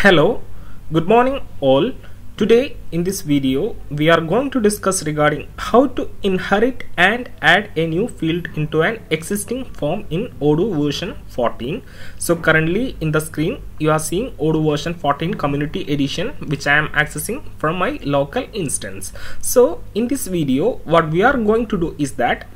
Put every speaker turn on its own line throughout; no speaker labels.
Hello, good morning all. Today in this video we are going to discuss regarding how to inherit and add a new field into an existing form in Odoo version 14. So currently in the screen you are seeing Odoo version 14 community edition which I am accessing from my local instance. So in this video what we are going to do is that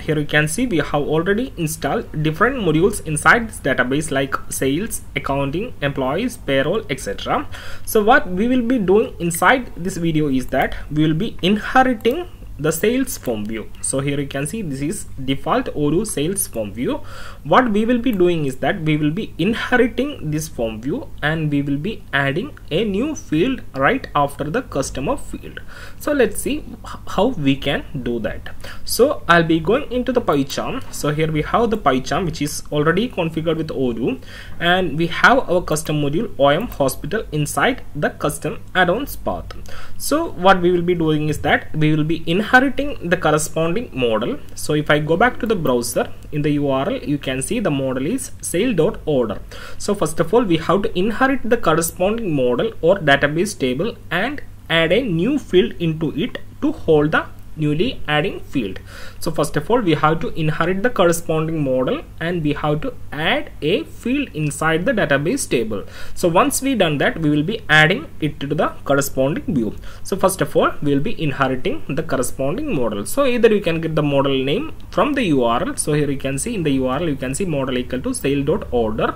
here you can see we have already installed different modules inside this database like sales accounting employees payroll etc so what we will be doing inside this video is that we will be inheriting the sales form view. So here you can see this is default Odoo sales form view. What we will be doing is that we will be inheriting this form view and we will be adding a new field right after the customer field. So let's see how we can do that. So I'll be going into the PyCharm. So here we have the PyCharm which is already configured with Odoo and we have our custom module OM hospital inside the custom add-ons path. So what we will be doing is that we will be in inheriting the corresponding model. So if I go back to the browser in the URL you can see the model is sale.order so first of all we have to inherit the corresponding model or database table and add a new field into it to hold the newly adding field. So first of all we have to inherit the corresponding model and we have to add a field inside the database table. So once we done that we will be adding it to the corresponding view. So first of all we will be inheriting the corresponding model. So either you can get the model name from the url so here you can see in the url you can see model equal to sale.order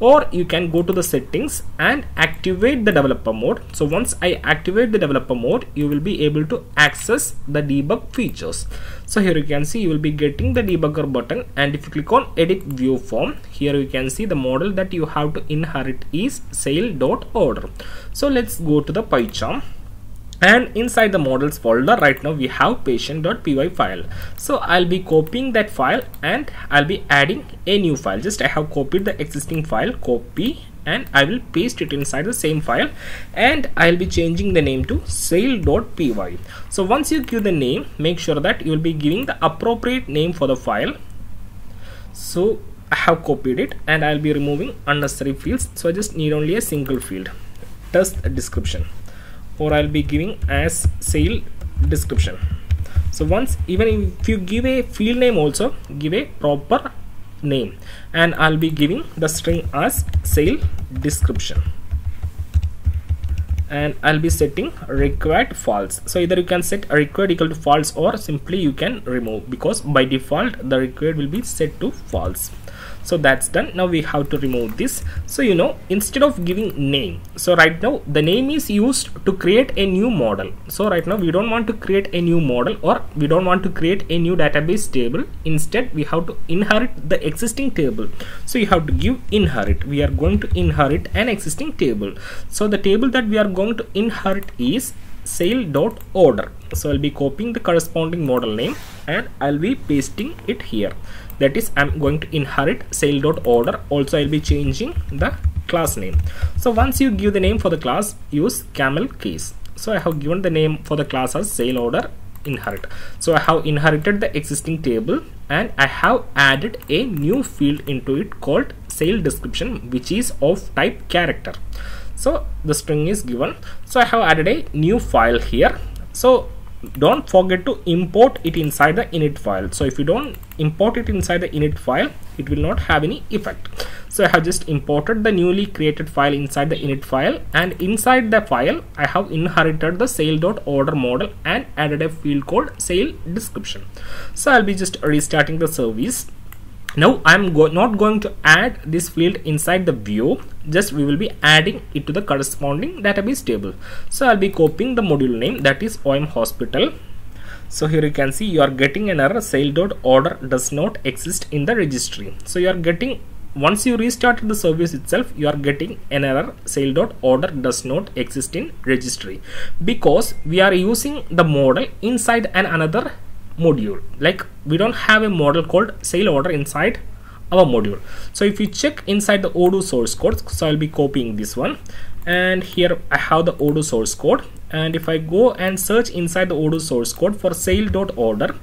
or you can go to the settings and activate the developer mode. So once I activate the developer mode you will be able to access the debug features. So here you can see you will be getting the debugger button. And if you click on edit view form here you can see the model that you have to inherit is sale.order so let's go to the PyCharm and inside the models folder right now we have patient.py file. So I'll be copying that file and I'll be adding a new file. Just I have copied the existing file copy and I will paste it inside the same file. And I'll be changing the name to sale.py so once you give the name make sure that you will be giving the appropriate name for the file. So I have copied it and I'll be removing unnecessary fields. So I just need only a single field. Test description or I'll be giving as sale description. So once even if you give a field name also give a proper name. And I'll be giving the string as sale description. And I'll be setting required false so either you can set required equal to false or simply you can remove because by default the required will be set to false so that's done. Now we have to remove this. So you know instead of giving name so right now the name is used to create a new model. So right now we don't want to create a new model or we don't want to create a new database table. Instead we have to inherit the existing table. So you have to give inherit. We are going to inherit an existing table. So the table that we are going to inherit is sale.order so I'll be copying the corresponding model name and I'll be pasting it here that is I'm going to inherit sale.order also I'll be changing the class name. So once you give the name for the class use camel case so I have given the name for the class as sale order inherit. So I have inherited the existing table and I have added a new field into it called sale description which is of type character. So the string is given. So I have added a new file here. So don't forget to import it inside the init file. So if you don't import it inside the init file it will not have any effect. So I have just imported the newly created file inside the init file and inside the file I have inherited the sale.order model and added a field called sale description. So I'll be just restarting the service now i'm go not going to add this field inside the view. Just we will be adding it to the corresponding database table. So i'll be copying the module name that is om hospital. So here you can see you are getting an error. Sale.order does not exist in the registry. So you are getting once you restart the service itself you are getting an error. Sale.order does not exist in registry. Because we are using the model inside an another module. Like we don't have a model called sale order inside our module. So if you check inside the odoo source code so i'll be copying this one. And here i have the odoo source code. And if i go and search inside the odoo source code for sale.order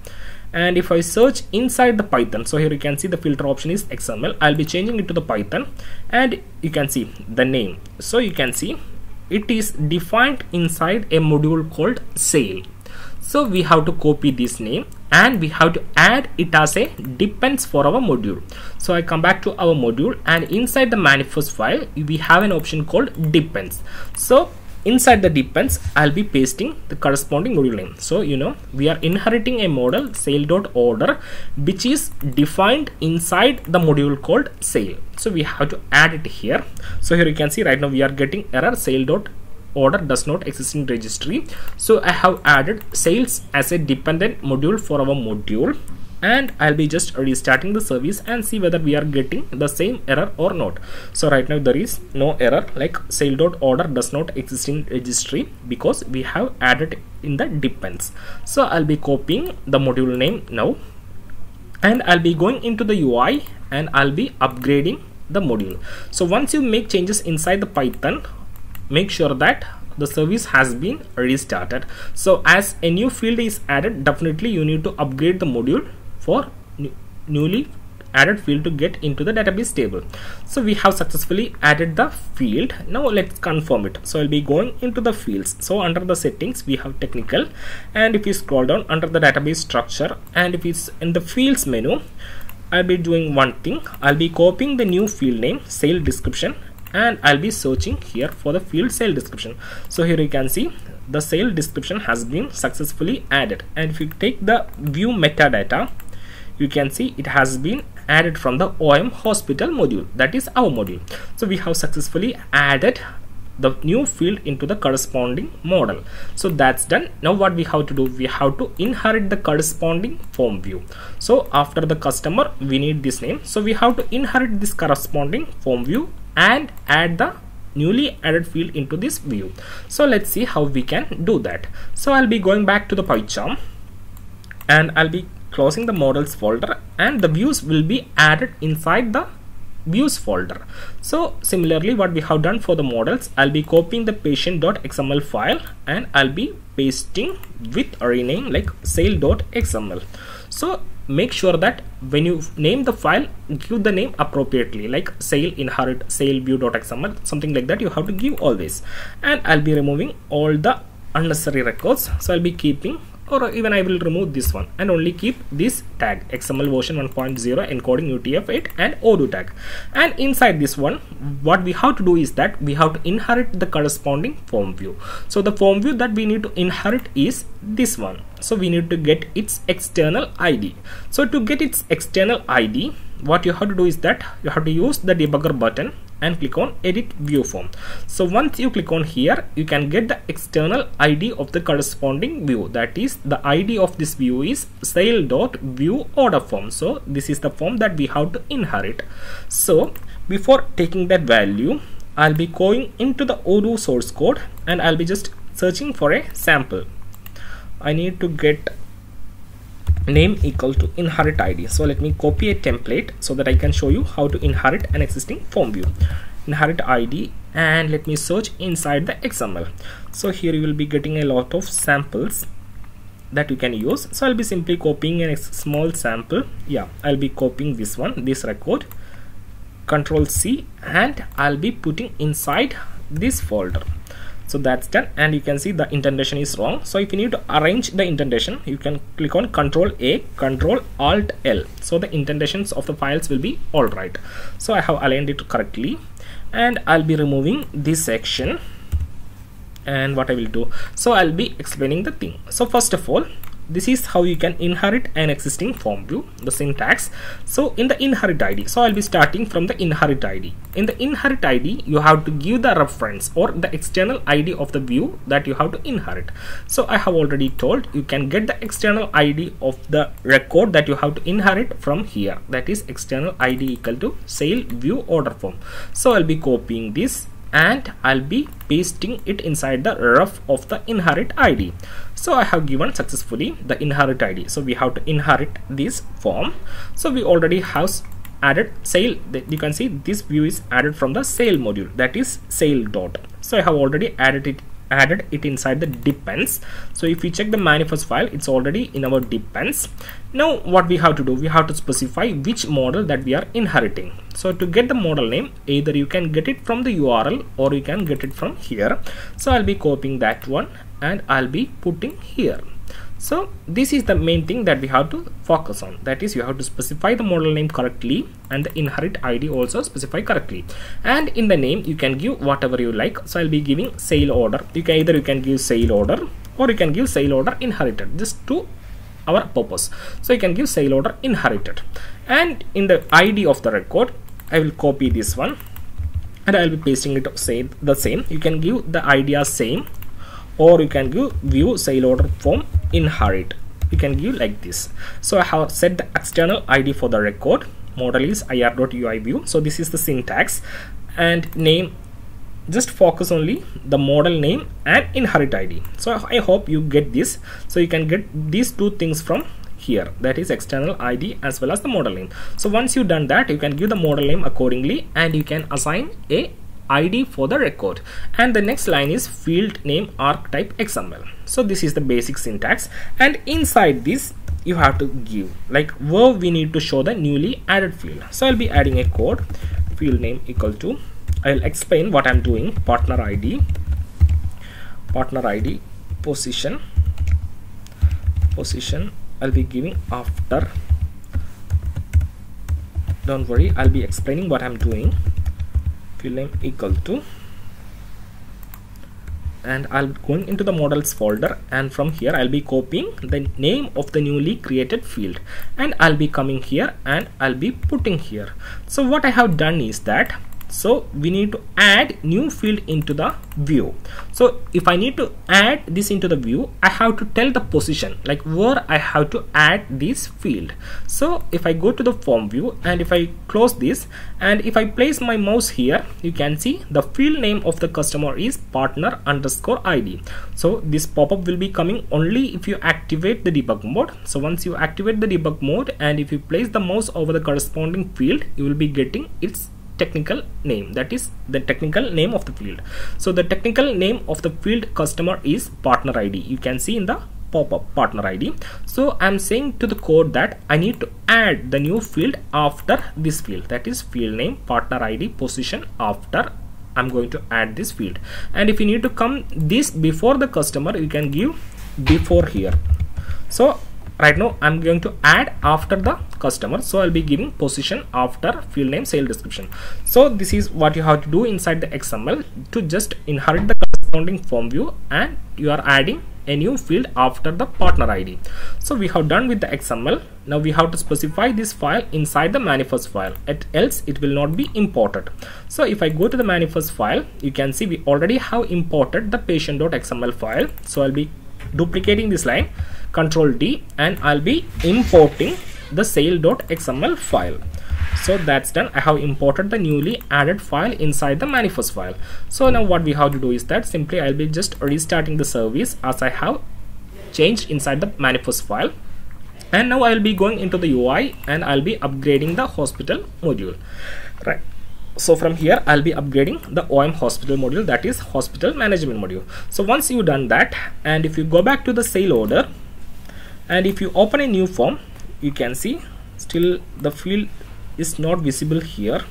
and if I search inside the Python so here you can see the filter option is XML I'll be changing it to the Python and you can see the name. So you can see it is defined inside a module called sale so we have to copy this name and we have to add it as a depends for our module. So i come back to our module and inside the manifest file we have an option called depends. So inside the depends I'll be pasting the corresponding module name. So you know we are inheriting a model sale.order which is defined inside the module called sale so we have to add it here. So here you can see right now we are getting error sale.order does not exist in registry. So I have added sales as a dependent module for our module. And I'll be just restarting the service and see whether we are getting the same error or not. So right now there is no error. Like sale.order does not exist in registry because we have added in the depends. So I'll be copying the module name now. And I'll be going into the UI and I'll be upgrading the module. So once you make changes inside the Python make sure that the service has been restarted. So as a new field is added definitely you need to upgrade the module for newly added field to get into the database table. So we have successfully added the field. Now let's confirm it. So i'll be going into the fields. So under the settings we have technical. And if you scroll down under the database structure and if it's in the fields menu i'll be doing one thing. I'll be copying the new field name sale description and i'll be searching here for the field sale description. So here you can see the sale description has been successfully added. And if you take the view metadata you can see it has been added from the OM hospital module. That is our module. So we have successfully added the new field into the corresponding model. So that's done. Now what we have to do? We have to inherit the corresponding form view. So after the customer we need this name. So we have to inherit this corresponding form view and add the newly added field into this view. So let's see how we can do that. So i'll be going back to the PyCharm and i'll be closing the models folder and the views will be added inside the views folder. So similarly what we have done for the models i'll be copying the patient.xml file and i'll be pasting with a rename like sale.xml so make sure that when you name the file give the name appropriately like sale inherit sale view.xml something like that you have to give always. And i'll be removing all the unnecessary records. So i'll be keeping or even I will remove this one and only keep this tag XML version 1.0 encoding UTF-8 and Odoo tag. And inside this one what we have to do is that we have to inherit the corresponding form view. So the form view that we need to inherit is this one. So we need to get its external ID so to get its external ID what you have to do is that you have to use the debugger button and click on edit view form. So once you click on here you can get the external id of the corresponding view. That is the id of this view is sale.view order form. So this is the form that we have to inherit. So before taking that value i'll be going into the odoo source code and i'll be just searching for a sample. I need to get name equal to inherit id so let me copy a template so that i can show you how to inherit an existing form view. Inherit id and let me search inside the xml. So here you will be getting a lot of samples that you can use. So i'll be simply copying a small sample. Yeah i'll be copying this one this record control c and i'll be putting inside this folder so that's done. And you can see the indentation is wrong. So if you need to arrange the indentation you can click on control a control alt l. So the indentations of the files will be all right. So i have aligned it correctly. And i'll be removing this section. And what i will do? So i'll be explaining the thing. So first of all this is how you can inherit an existing form view the syntax. So in the inherit id so i'll be starting from the inherit id in the inherit id you have to give the reference or the external id of the view that you have to inherit. So i have already told you can get the external id of the record that you have to inherit from here. That is external id equal to sale view order form. So i'll be copying this and I'll be pasting it inside the ref of the inherit ID. So I have given successfully the inherit ID. So we have to inherit this form. So we already have added sale you can see this view is added from the sale module that is sale dot so i have already added it added it inside the depends. So if we check the manifest file it's already in our depends. Now what we have to do we have to specify which model that we are inheriting. So to get the model name either you can get it from the url or you can get it from here. So i'll be copying that one and i'll be putting here so this is the main thing that we have to focus on. That is you have to specify the model name correctly and the inherit id also specify correctly. And in the name you can give whatever you like. So i'll be giving sale order. You can either you can give sale order or you can give sale order inherited. Just to our purpose. So you can give sale order inherited. And in the id of the record i will copy this one. And i'll be pasting it say the same. You can give the idea same or you can give view sale order form inherit. You can give like this. So i have set the external id for the record. Model is ir.ui view so this is the syntax. And name just focus only the model name and inherit id so i hope you get this. So you can get these two things from here. That is external id as well as the model name. So once you done that you can give the model name accordingly and you can assign a id for the record. And the next line is field name arch type xml so this is the basic syntax. And inside this you have to give. Like where we need to show the newly added field. So i'll be adding a code. Field name equal to i'll explain what i'm doing. Partner id partner id position. Position i'll be giving after. Don't worry i'll be explaining what i'm doing. Field name equal to and I'll going into the models folder and from here I'll be copying the name of the newly created field. And I'll be coming here and I'll be putting here. So what I have done is that so we need to add new field into the view. So if i need to add this into the view i have to tell the position like where i have to add this field. So if i go to the form view and if i close this and if i place my mouse here you can see the field name of the customer is partner underscore id so this pop-up will be coming only if you activate the debug mode. So once you activate the debug mode and if you place the mouse over the corresponding field you will be getting its technical name. That is the technical name of the field. So the technical name of the field customer is partner id you can see in the pop-up partner id so i'm saying to the code that i need to add the new field after this field. That is field name partner id position after i'm going to add this field. And if you need to come this before the customer you can give before here. So right now i'm going to add after the customer. So i'll be giving position after field name sale description. So this is what you have to do inside the xml to just inherit the corresponding form view and you are adding a new field after the partner id so we have done with the xml now we have to specify this file inside the manifest file. At else it will not be imported. So if i go to the manifest file you can see we already have imported the patient.xml file. So i'll be duplicating this line control D and I'll be importing the sale.xml file. So that's done. I have imported the newly added file inside the manifest file. So now what we have to do is that simply I'll be just restarting the service as I have changed inside the manifest file. And now I'll be going into the UI and I'll be upgrading the hospital module. Right. So from here I'll be upgrading the OM hospital module that is hospital management module. So once you've done that and if you go back to the sale order and if you open a new form you can see still the field is not visible here.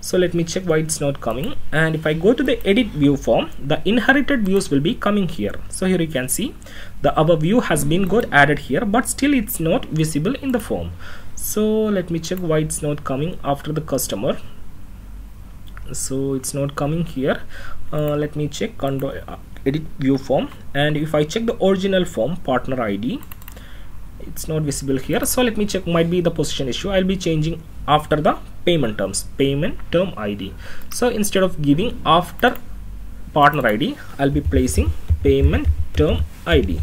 So let me check why it's not coming. And if I go to the edit view form the inherited views will be coming here. So here you can see the our view has been got added here but still it's not visible in the form. So let me check why it's not coming after the customer. So it's not coming here. Uh, let me check control uh, edit view form. And if I check the original form partner ID it's not visible here. So let me check. Might be the position issue. I'll be changing after the payment terms. Payment term id so instead of giving after partner id i'll be placing payment term id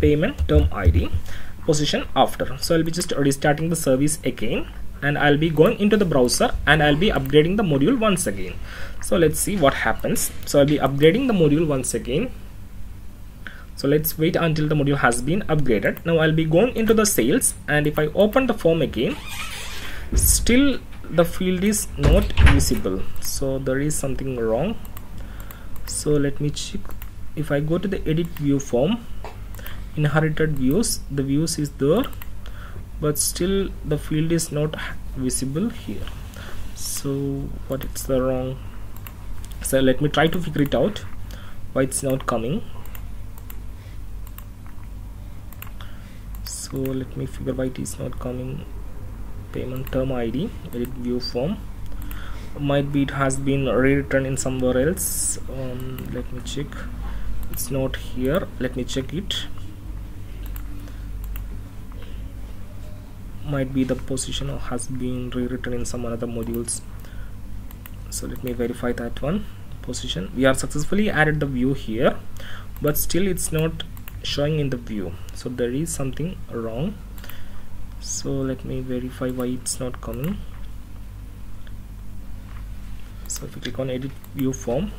payment term id position after. So i'll be just restarting the service again and i'll be going into the browser and i'll be upgrading the module once again. So let's see what happens. So i'll be upgrading the module once again so let's wait until the module has been upgraded. Now I'll be going into the sales and if I open the form again still the field is not visible. So there is something wrong. So let me check. If I go to the edit view form inherited views the views is there but still the field is not visible here. So what it's the wrong? So let me try to figure it out why it's not coming so let me figure why it is not coming payment term id edit view form. Might be it has been rewritten in somewhere else. Um, let me check. It's not here. Let me check it. Might be the position has been rewritten in some other modules. So let me verify that one. Position. We are successfully added the view here but still it's not showing in the view. So there is something wrong. So let me verify why it's not coming. So if you click on edit view form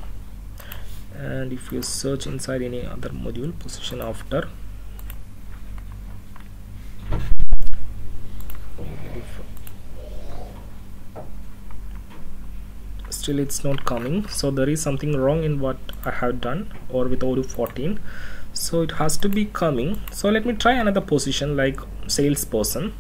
and if you search inside any other module position after still it's not coming. So there is something wrong in what I have done or with Odoo 14 so it has to be coming. So let me try another position like salesperson.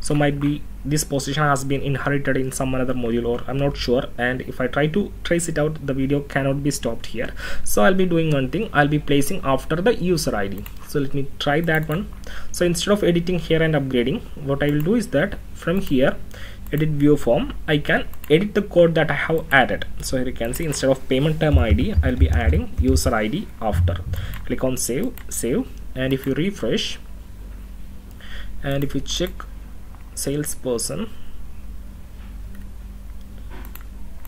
So might be this position has been inherited in some another module or I'm not sure. And if I try to trace it out the video cannot be stopped here. So I'll be doing one thing. I'll be placing after the user ID so let me try that one. So instead of editing here and upgrading what I will do is that from here edit view form I can edit the code that I have added. So here you can see instead of payment term ID I'll be adding user ID after. Click on save save. And if you refresh and if you check salesperson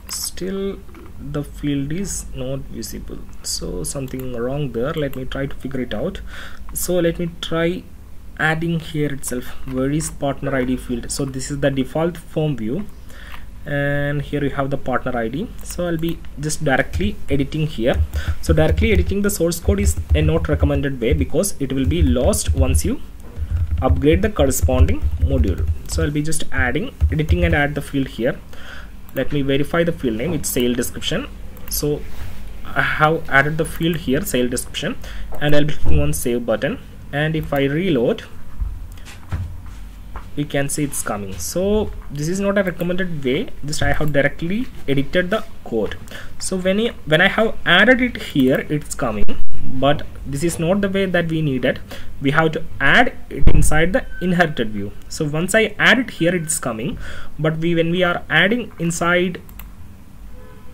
still the field is not visible. So something wrong there. Let me try to figure it out. So let me try adding here itself where is partner id field. So this is the default form view. And here you have the partner id so i'll be just directly editing here. So directly editing the source code is a not recommended way because it will be lost once you upgrade the corresponding module. So I'll be just adding editing and add the field here. Let me verify the field name it's sale description. So I have added the field here sale description and I'll be clicking on save button and if I reload we can see it's coming. So this is not a recommended way. Just I have directly edited the code. So when I, when I have added it here it's coming. But this is not the way that we needed we have to add it inside the inherited view. So once I add it here it's coming. But we when we are adding inside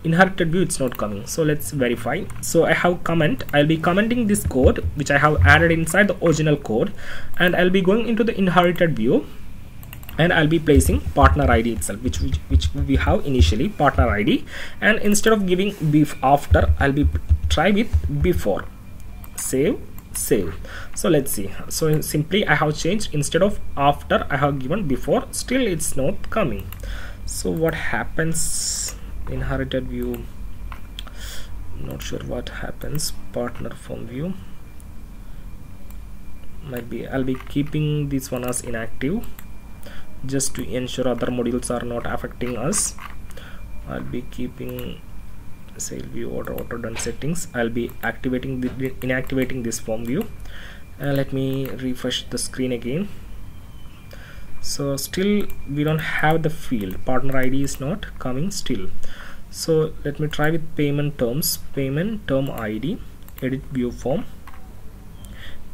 inherited view it's not coming. So let's verify. So I have comment. I'll be commenting this code which I have added inside the original code and I'll be going into the inherited view and I'll be placing partner ID itself which, which which we have initially partner ID and instead of giving beef after I'll be try with before. Save save. So let's see. So simply I have changed. Instead of after I have given before. Still it's not coming. So what happens inherited view. Not sure what happens. Partner form view. Might be I'll be keeping this one as inactive just to ensure other modules are not affecting us. I'll be keeping sale view order auto done settings. I'll be activating the inactivating this form view. And let me refresh the screen again so still we don't have the field. Partner ID is not coming still. So let me try with payment terms. Payment term ID edit view form.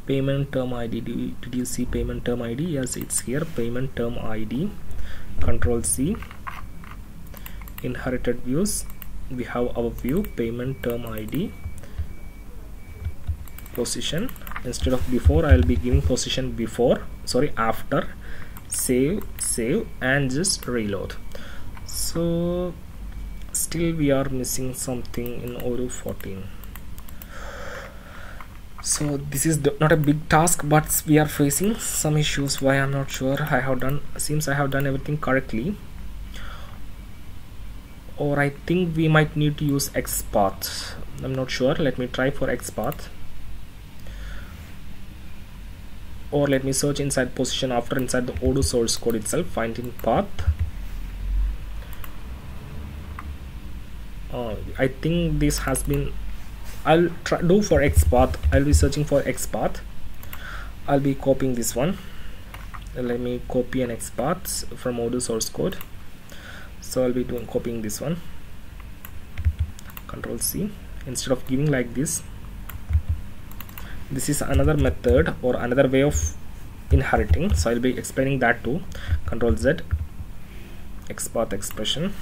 Payment term ID did you, did you see payment term ID yes it's here. Payment term ID control C. Inherited views. We have our view. Payment term id position. Instead of before i'll be giving position before. Sorry after save save and just reload. So still we are missing something in Odoo 14 so this is not a big task but we are facing some issues why i'm not sure i have done seems i have done everything correctly. Or I think we might need to use XPath. I'm not sure. Let me try for XPath or let me search inside position after inside the Odoo source code itself finding path. Uh, I think this has been I'll try do for XPath I'll be searching for XPath I'll be copying this one. Let me copy an XPath from Odoo source code. So I'll be doing copying this one. Control C. Instead of giving like this this is another method or another way of inheriting. So I'll be explaining that too. Control Z XPath expression.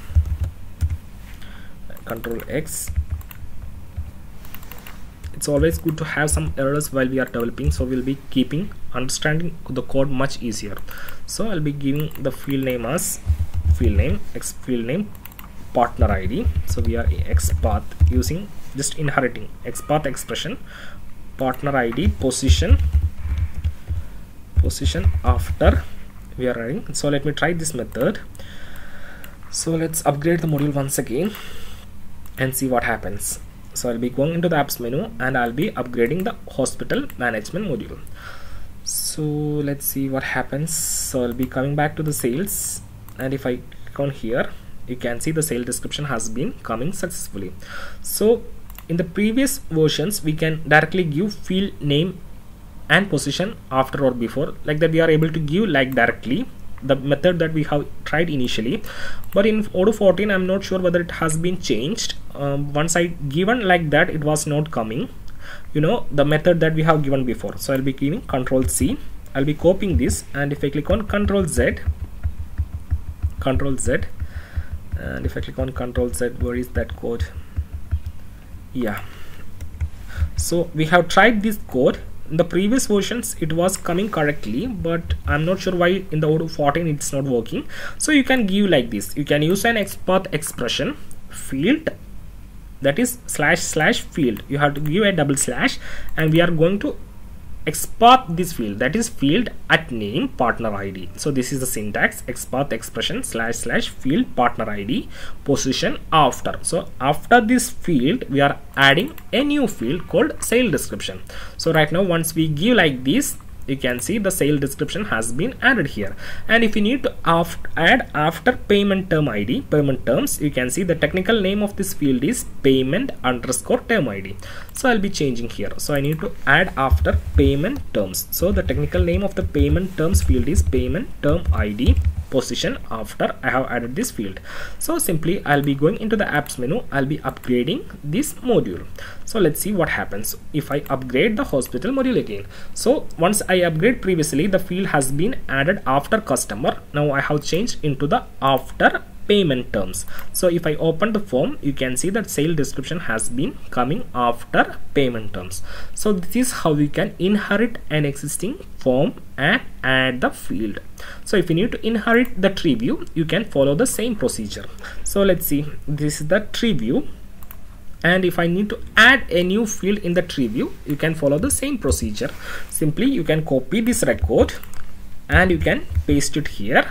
Control X. It's always good to have some errors while we are developing so we'll be keeping understanding the code much easier. So I'll be giving the field name as field name x field name partner ID so we are XPath using just inheriting XPath expression partner id position position after we are running. So let me try this method. So let's upgrade the module once again and see what happens. So I'll be going into the apps menu and I'll be upgrading the hospital management module. So let's see what happens. So I'll be coming back to the sales and if I click on here you can see the sale description has been coming successfully. So in the previous versions we can directly give field name and position after or before like that we are able to give like directly the method that we have tried initially. But in Odoo 14 I'm not sure whether it has been changed. Um, once I given like that it was not coming. You know the method that we have given before. So I'll be giving control C. I'll be copying this and if I click on control Z control Z and if I click on control Z where is that code yeah. So we have tried this code. In the previous versions it was coming correctly but I'm not sure why in the Odoo 14 it's not working. So you can give like this. You can use an XPath expression field that is slash slash field. You have to give a double slash and we are going to XPath this field that is field at name partner id so this is the syntax XPath expression slash slash field partner id position after. So after this field we are adding a new field called sale description. So right now once we give like this you can see the sale description has been added here. And if you need to add after payment term id payment terms you can see the technical name of this field is payment underscore term id so i'll be changing here. So i need to add after payment terms. So the technical name of the payment terms field is payment term id position after I have added this field. So simply I'll be going into the apps menu. I'll be upgrading this module. So let's see what happens if I upgrade the hospital module again. So once I upgrade previously the field has been added after customer. Now I have changed into the after payment terms. So if I open the form you can see that sale description has been coming after payment terms. So this is how we can inherit an existing form and add the field. So if you need to inherit the tree view you can follow the same procedure. So let's see. This is the tree view. And if I need to add a new field in the tree view you can follow the same procedure. Simply you can copy this record and you can paste it here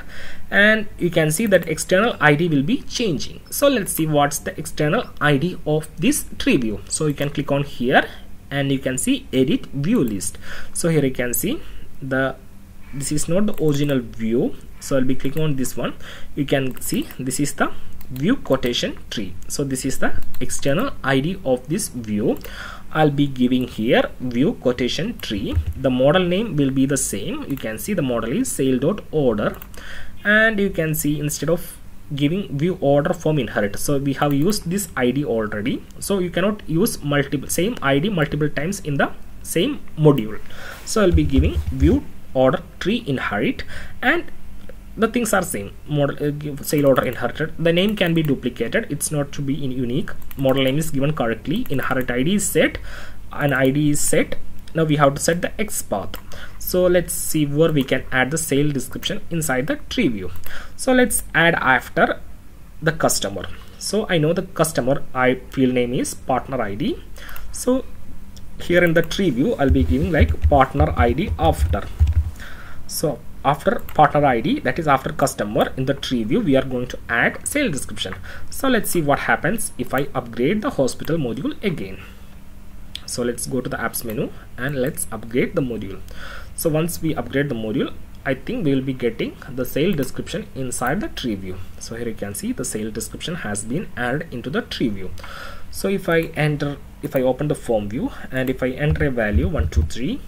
and you can see that external id will be changing. So let's see what's the external id of this tree view. So you can click on here and you can see edit view list. So here you can see the this is not the original view. So i'll be clicking on this one. You can see this is the view quotation tree. So this is the external id of this view. I'll be giving here view quotation tree. The model name will be the same. You can see the model is sale.order and you can see instead of giving view order form inherit. So we have used this id already. So you cannot use multiple same id multiple times in the same module. So i'll be giving view order tree inherit and the things are same. Model uh, sale order inherited. The name can be duplicated. It's not to be in unique. Model name is given correctly. Inherit id is set. And id is set now we have to set the x path. So let's see where we can add the sale description inside the tree view. So let's add after the customer. So I know the customer I field name is partner ID so here in the tree view I'll be giving like partner ID after. So after partner ID that is after customer in the tree view we are going to add sale description. So let's see what happens if I upgrade the hospital module again so let's go to the apps menu and let's upgrade the module. So once we upgrade the module I think we will be getting the sale description inside the tree view. So here you can see the sale description has been added into the tree view. So if I enter if I open the form view and if I enter a value 123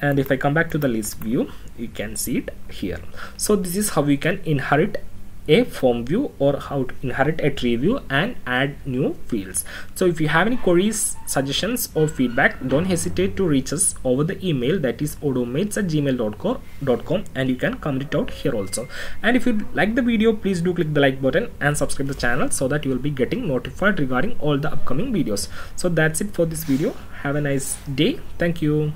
and if I come back to the list view you can see it here. So this is how we can inherit a form view or how to inherit a tree view and add new fields. So if you have any queries suggestions or feedback don't hesitate to reach us over the email that is odoomates at gmail.com and you can comment it out here also. And if you like the video please do click the like button and subscribe the channel so that you will be getting notified regarding all the upcoming videos. So that's it for this video. Have a nice day. Thank you